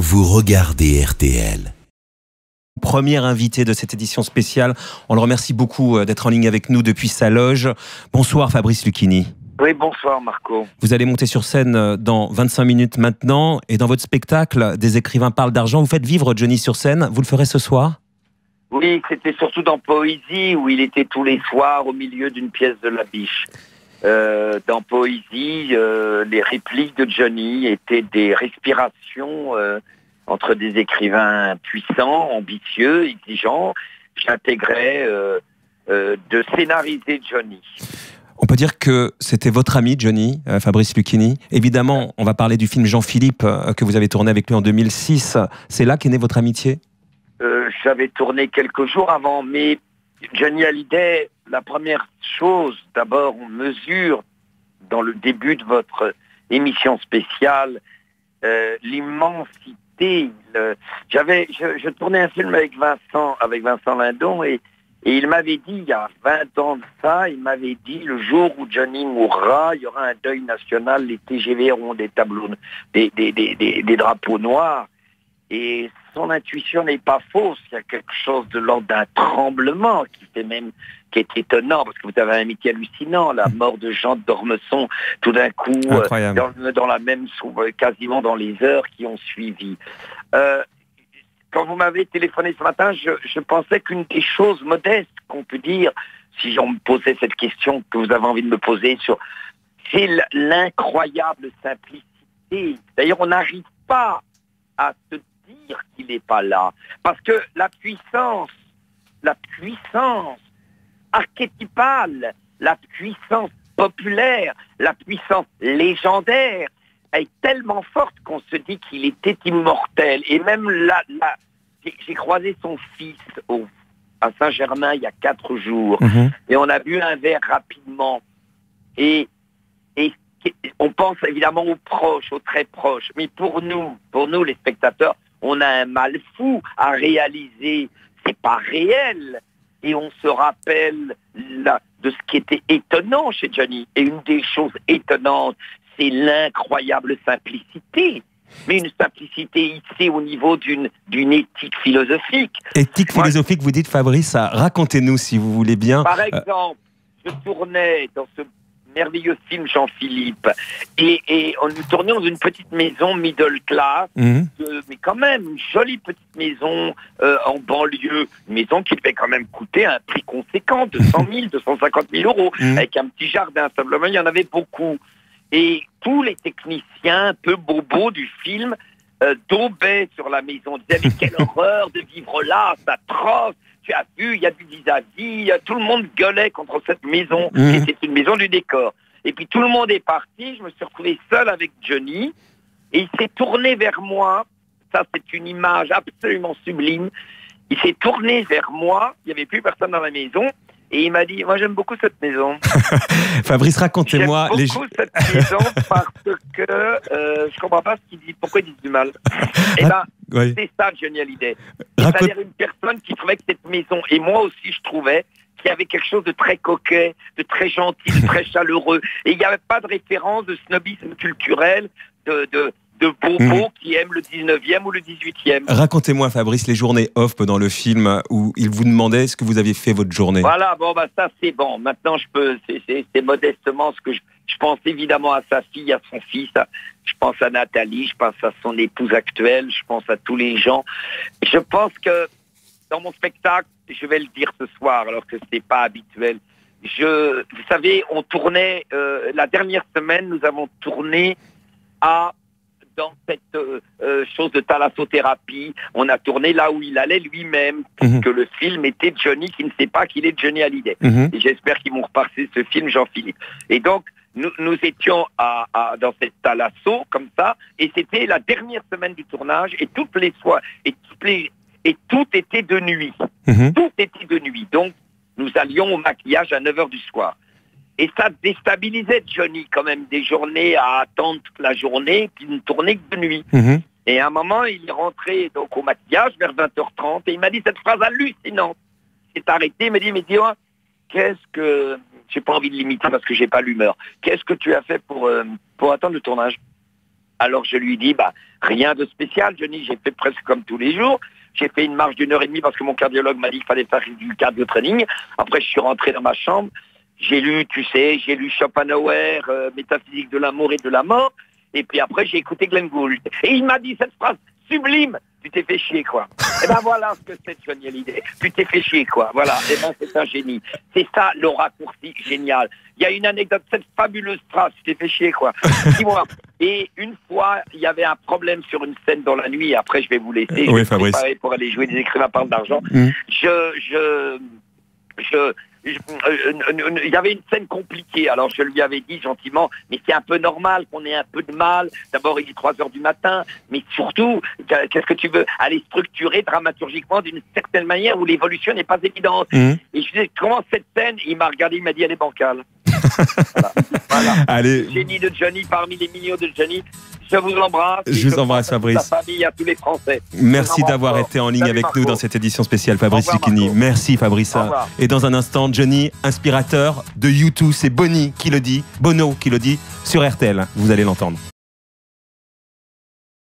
vous regardez RTL. Premier invité de cette édition spéciale. On le remercie beaucoup euh, d'être en ligne avec nous depuis sa loge. Bonsoir Fabrice Lucchini. Oui, bonsoir Marco. Vous allez monter sur scène euh, dans 25 minutes maintenant et dans votre spectacle Des écrivains parlent d'argent, vous faites vivre Johnny sur scène. Vous le ferez ce soir? Oui, c'était surtout dans Poésie où il était tous les soirs au milieu d'une pièce de la biche. Euh, dans Poésie, euh, les répliques de Johnny étaient des respirations euh, entre des écrivains puissants, ambitieux, exigeants. J'intégrais de scénariser Johnny. On peut dire que c'était votre ami Johnny, Fabrice Lucchini. Évidemment, on va parler du film Jean-Philippe que vous avez tourné avec lui en 2006. C'est là qu'est née votre amitié? J'avais tourné quelques jours avant, mais Johnny Hallyday, la première chose, d'abord, on mesure dans le début de votre émission spéciale euh, l'immensité. J'avais, je, tournais un film avec Vincent, avec Vincent Lindon, et, il m'avait dit il y a 20 ans de ça, il m'avait dit le jour où Johnny mourra, il y aura un deuil national, les TGV auront des tableaux, des drapeaux noirs. Et son intuition n'est pas fausse. Il y a quelque chose de l'ordre d'un tremblement qui même qui est étonnant parce que vous avez un métier hallucinant, la mort de Jean d'Ormesson, tout d'un coup, euh, dans, dans la même euh, quasiment dans les heures qui ont suivi. Euh, quand vous m'avez téléphoné ce matin, je, je pensais qu'une des choses modestes qu'on peut dire, si on me posait cette question que vous avez envie de me poser sur, c'est l'incroyable simplicité. D'ailleurs, on n'arrive pas à se dire qu'il n'est pas là. Parce que la puissance, la puissance archétypale, la puissance populaire, la puissance légendaire est tellement forte qu'on se dit qu'il était immortel. Et même là, là j'ai- croisé son fils au, à Saint-Germain il y a quatre jours Mhm. et on a bu un verre rapidement. Et, et on pense évidemment aux proches, aux très proches. Mais pour nous, pour nous les spectateurs, on a un mal fou à réaliser. C'est pas réel. Et on se rappelle là, de ce qui était étonnant chez Johnny. Et une des choses étonnantes, c'est l'incroyable simplicité. Mais une simplicité ici au niveau d'une éthique philosophique. Éthique philosophique, vous dites Fabrice, racontez-nous si vous voulez bien. Par exemple, je tournais dans ce merveilleux film Jean-Philippe et, et on nous tournait dans une petite maison middle class, Mhm. euh, mais quand même une jolie petite maison euh, en banlieue, une maison qui devait quand même coûter un prix conséquent, 200 000, 250 000 euros, Mhm. avec un petit jardin. Simplement, il y en avait beaucoup. Et tous les techniciens un peu bobos du film euh, daubaient sur la maison, disaient mais quelle horreur de vivre là, c'est atroce. Tu as vu, il y a du vis-à-vis, tout le monde gueulait contre cette maison, c'est une maison du décor. Et puis tout le monde est parti, je me suis retrouvé seul avec Johnny, et il s'est tourné vers moi, ça c'est une image absolument sublime, il s'est tourné vers moi, il n'y avait plus personne dans la maison, et il m'a dit, moi j'aime beaucoup cette maison. Fabrice, J'aime racontez-moi. beaucoup les- cette maison parce que euh, je comprends pas ce qu'ils disent, pourquoi ils disent du mal? Et ben, Oui. c'est ça Johnny Hallyday. Raconte- C'est-à-dire une personne qui trouvait que cette maison, et moi aussi je trouvais, qu'il y avait quelque chose de très coquet, de très gentil, de très chaleureux. Et il n'y avait pas de référence de snobisme culturel, de, de, de bobos Mhm. qui aiment le 19e ou le 18e. Racontez-moi, Fabrice, les journées off pendant le film où il vous demandait ce que vous aviez fait votre journée. Voilà, bon, bah ça c'est bon. Maintenant, je peux, c'est- modestement ce que je, je pense évidemment à sa fille, à son fils. à- je pense à Nathalie, je pense à son épouse actuelle, je pense à tous les gens. Je pense que dans mon spectacle, je vais le dire ce soir, alors que c'est pas habituel. Je, vous savez, on tournait euh, la dernière semaine, nous avons tourné à dans cette euh, euh, chose de thalassothérapie. On a tourné là où il allait lui-même, Mhm. que le film était Johnny qui ne sait pas qu'il est Johnny Hallyday. Mhm. Et j'espère qu'ils vont repasser ce film Jean-Philippe. Et donc, nous, nous étions à, à- dans cette thalasso, comme ça, et c'était la dernière semaine du tournage, et toutes les fois, et toutes les, et tout était de nuit. Mhm. Tout était de nuit. Donc, nous allions au maquillage à 9h du soir. Et ça déstabilisait Johnny quand même, des journées à attendre toute la journée, puis une tournée que de nuit. Mhm. Et à un moment, il est rentré donc au maquillage vers 20h30 et il m'a dit cette phrase hallucinante. Il s'est arrêté, il m'a dit, mais dis-moi, qu'est-ce que... J'ai pas envie de l'imiter parce que j'ai pas l'humeur. Qu'est-ce que tu as fait pour, euh, pour attendre le tournage? Alors je lui dis, bah, rien de spécial, Johnny, j'ai fait presque comme tous les jours. J'ai fait une marche d'une heure et demie parce que mon cardiologue m'a dit qu'il fallait faire du cardio training. Après, je suis rentré dans ma chambre. J'ai lu, tu sais, j'ai lu Schopenhauer, euh, Métaphysique de l'amour et de la mort. Et puis après, j'ai écouté Glenn Gould. Et il m'a dit cette phrase sublime. Tu t'es fait chier, quoi. Et ben voilà ce que c'est, Johnny l'idée. Tu t'es fait chier, quoi. Voilà. Et ben c'est un génie. C'est ça le raccourci génial. Il y a une anecdote, cette fabuleuse phrase. Tu t'es fait chier, quoi. Dis-moi. Et une fois, il y avait un problème sur une scène dans la nuit. Après, je vais vous laisser. Je Oui, vais me Fabrice. préparer pour aller jouer des écrivains parlent d'argent. Mm. Je, je, je, je- il y avait une scène compliquée, alors je lui avais dit gentiment, mais c'est un peu normal qu'on ait un peu de mal. D'abord, il est 3 heures du matin, mais surtout, qu'est-ce que tu veux aller structurer dramaturgiquement d'une certaine manière où l'évolution n'est pas évidente. Mhm. Et je disais, comment cette scène? Il m'a regardé, il m'a dit, elle est bancale. Voilà. Voilà. Allez, Génie de Johnny parmi les millions de Johnny. Je vous embrasse. Je vous embrasse, Fabrice. Famille, à tous les Français. merci d'avoir été en ligne Salut, avec nous dans cette édition spéciale, Fabrice Lucchini. Merci, Fabrice. Et dans un instant, Johnny, inspirateur de U2, c'est Bonnie qui le dit, Bono qui le dit sur RTL. Vous allez l'entendre.